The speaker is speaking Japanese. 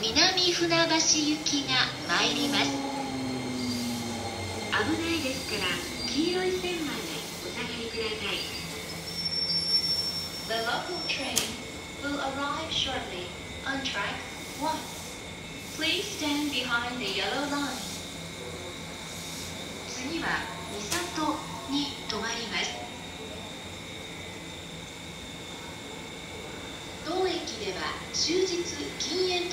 南船橋行きが参ります。危ないですから黄色い線までお下がりください。The local train arrive shortly on track 1 Please stand behind the yellow line 次は三郷に止まります当駅では終日禁煙